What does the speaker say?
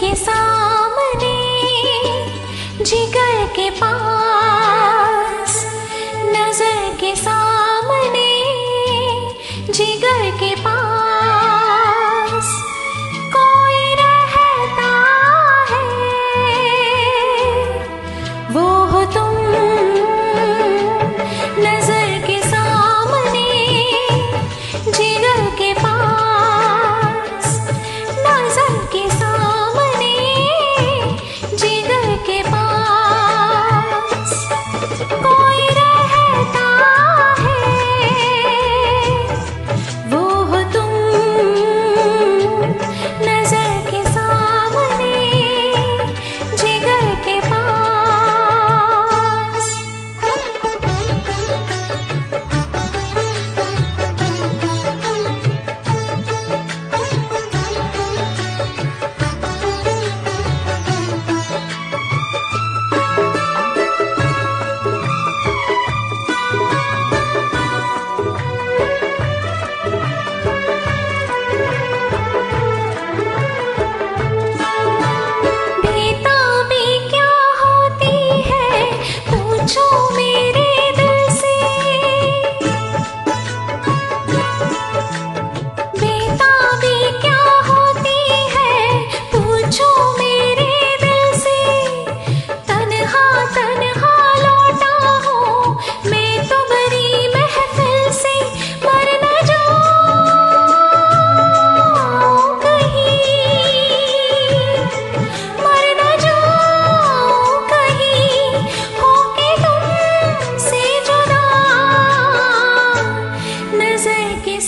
के सामने जिगर के पास नज़र के सामने जिगर सर के